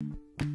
Allez,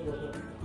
tu vas faire.